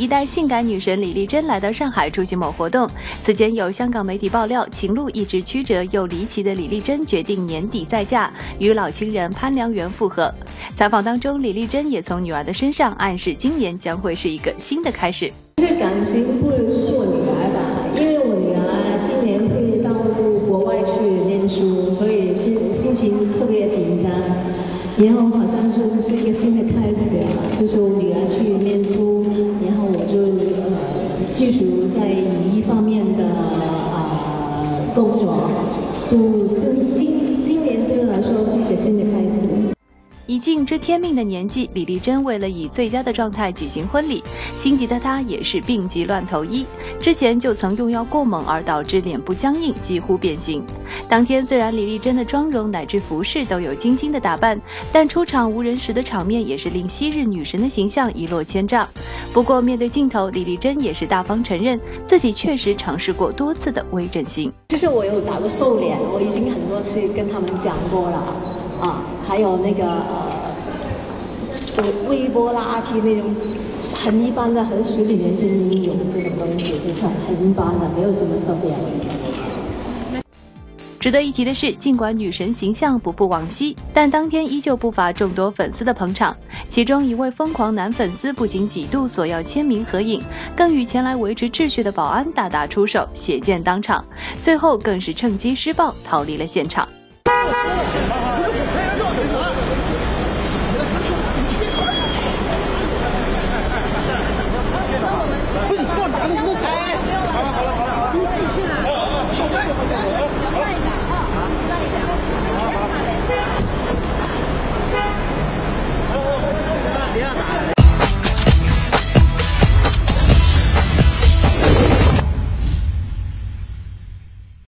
一代性感女神李丽珍来到上海出席某活动。此前有香港媒体爆料，情路一直曲折又离奇的李丽珍决定年底再嫁，与老情人潘良元复合。采访当中，李丽珍也从女儿的身上暗示，今年将会是一个新的开始。这感情不如是我女儿吧，因为我女儿今年会到国外去念书，所以心心情特别紧张。然后好像是是一个新的开始，就是我女啊工作，就今今年对我来说是一个新的开始。已近知天命的年纪，李丽珍为了以最佳的状态举行婚礼，心急的她也是病急乱投医。之前就曾用药过猛而导致脸部僵硬，几乎变形。当天虽然李丽珍的妆容乃至服饰都有精心的打扮，但出场无人时的场面也是令昔日女神的形象一落千丈。不过面对镜头，李丽珍也是大方承认自己确实尝试过多次的微整形。其实我有打过瘦脸，我已经很多次跟他们讲过了。啊，还有那个呃，微波拉皮那种很一般的，很十几年前已经有这种东西，就是很一般的，没有什么特别。值得一提的是，尽管女神形象不复往昔，但当天依旧不乏众多粉丝的捧场。其中一位疯狂男粉丝不仅几度索要签名合影，更与前来维持秩序的保安大打出手，血溅当场，最后更是趁机施暴逃离了现场。